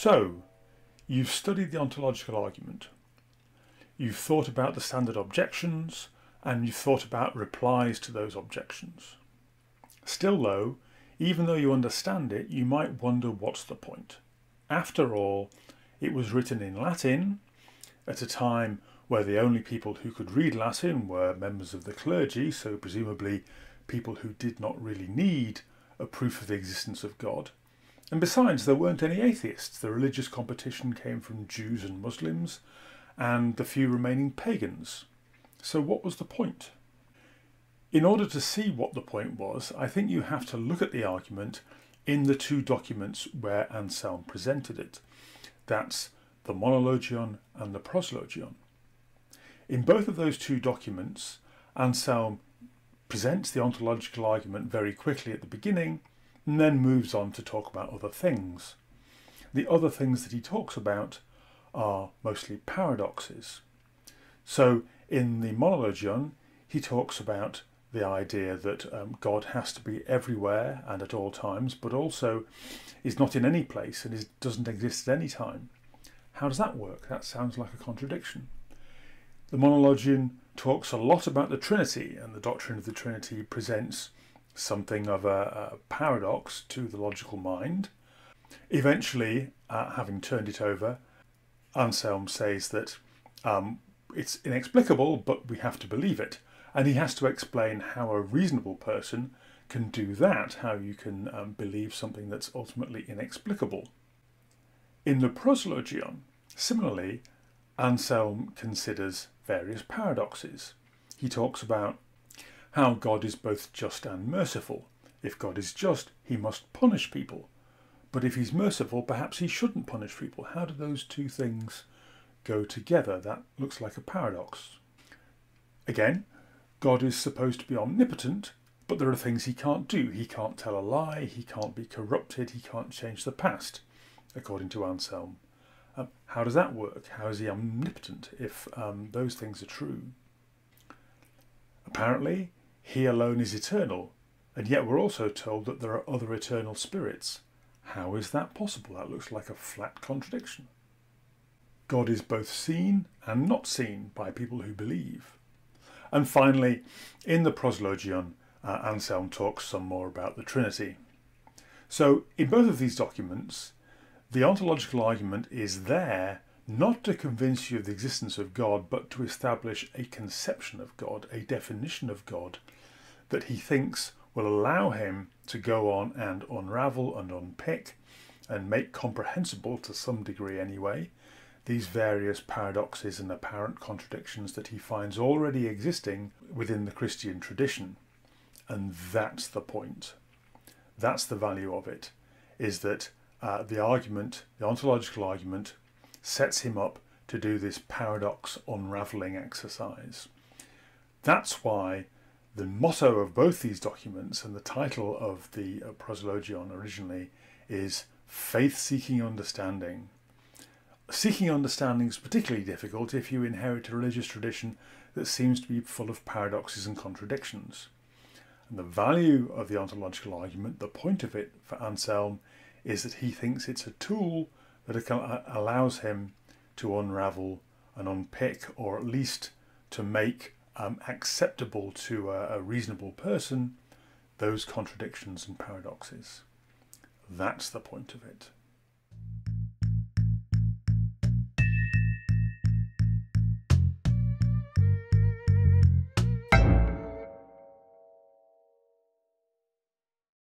So, you've studied the ontological argument, you've thought about the standard objections, and you've thought about replies to those objections. Still, though, even though you understand it, you might wonder what's the point. After all, it was written in Latin at a time where the only people who could read Latin were members of the clergy, so presumably people who did not really need a proof of the existence of God. And besides, there weren't any atheists. The religious competition came from Jews and Muslims and the few remaining pagans. So, what was the point? In order to see what the point was, I think you have to look at the argument in the two documents where Anselm presented it. That's the Monologion and the Proslogion. In both of those two documents, Anselm presents the ontological argument very quickly at the beginning and then moves on to talk about other things. The other things that he talks about are mostly paradoxes. So in the Monologion, he talks about the idea that um, God has to be everywhere and at all times, but also is not in any place and is, doesn't exist at any time. How does that work? That sounds like a contradiction. The Monologion talks a lot about the Trinity, and the doctrine of the Trinity presents something of a, a paradox to the logical mind. Eventually, uh, having turned it over, Anselm says that um, it's inexplicable, but we have to believe it. And he has to explain how a reasonable person can do that, how you can um, believe something that's ultimately inexplicable. In the Proslogion, similarly, Anselm considers various paradoxes. He talks about how God is both just and merciful. If God is just, he must punish people. But if he's merciful, perhaps he shouldn't punish people. How do those two things go together? That looks like a paradox. Again, God is supposed to be omnipotent, but there are things he can't do. He can't tell a lie, he can't be corrupted, he can't change the past, according to Anselm. Um, how does that work? How is he omnipotent if um, those things are true? Apparently, he alone is eternal, and yet we're also told that there are other eternal spirits. How is that possible? That looks like a flat contradiction. God is both seen and not seen by people who believe. And finally, in the Proslogion, uh, Anselm talks some more about the Trinity. So, in both of these documents, the ontological argument is there not to convince you of the existence of God, but to establish a conception of God, a definition of God that he thinks will allow him to go on and unravel and unpick and make comprehensible to some degree anyway these various paradoxes and apparent contradictions that he finds already existing within the Christian tradition. And that's the point. That's the value of it, is that uh, the argument, the ontological argument, sets him up to do this paradox unraveling exercise. That's why the motto of both these documents and the title of the uh, Proslogion originally is Faith Seeking Understanding. Seeking understanding is particularly difficult if you inherit a religious tradition that seems to be full of paradoxes and contradictions. And the value of the ontological argument, the point of it for Anselm, is that he thinks it's a tool that uh, allows him to unravel and unpick, or at least to make um, acceptable to a, a reasonable person those contradictions and paradoxes. That's the point of it.